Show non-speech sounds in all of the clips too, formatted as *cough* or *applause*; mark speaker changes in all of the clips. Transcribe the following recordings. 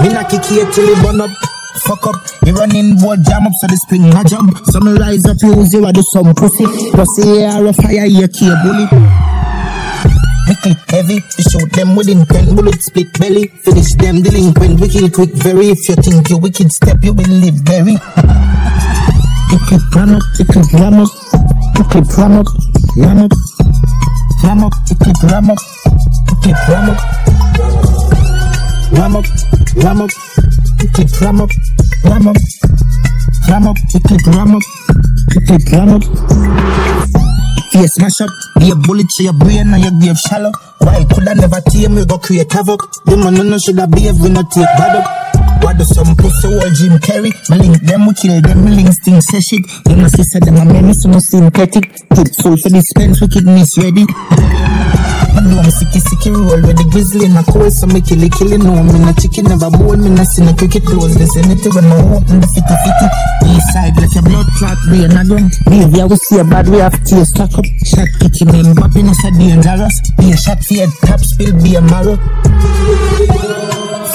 Speaker 1: Me not kick it till it burn up. Fuck up, you running board jam up so the spring a jump. Some rise up, use you, I do some pussy. Pussy air a fire, you key bully. Me clip heavy, we shoot them with intent, bullet split belly. Finish them delinquent, we kill quick very. If you think you wicked step, you will live very. *laughs* You clip ram up, you clip ram up, you clip ram up, ram up, ram up, you clip ram up, you clip ram up, ram up, ram up, you clip ram up, ram up, ram up, you clip ram up, you clip ram up. Face smash up, be a bullet to your brain and your grave shallow. Why could I never tame you go create havoc? The man no should have behave we not take bad up. What do some pussy old Jim Carrey? Me link them, we kill them, me link sting say shit. You must say them a so no synthetic. Tip full for dispense, wickedness ready. *laughs* I know I'm sicky sicky roll with the grizzly in a cold, so me kill it, kill it. No, me no chicken, never bowl, me no see no cricket close. Vicinity when I open the fitty fitty. East side like a blood clot, brain a gun. Baby, I will see a bad way of tears stack up. Shot kitty, me bapping us a dangerous. Be a shot your top spill, be a marrow.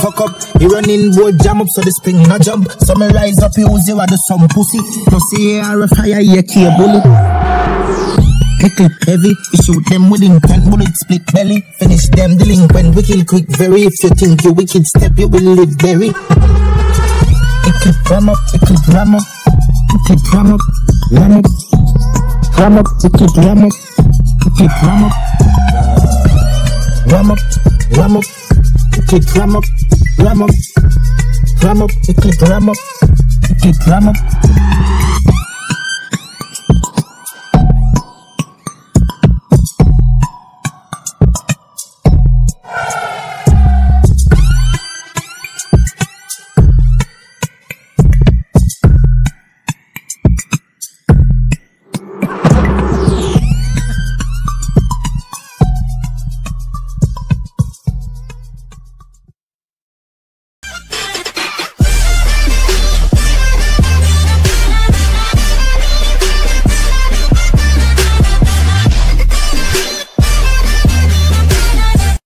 Speaker 1: Fuck up, you running board jam up so the spring no jump. So me rise up, you use you do some pussy. Pussy air a fire, you key bully. Clip heavy, we shoot them with intent, bullet split belly. Finish them delinquent, we kill quick very. If you think you wicked step, you will live very. It clip ram up, it clip ram up, it clip ram up, ram up, ram up, it clip ram up, it clip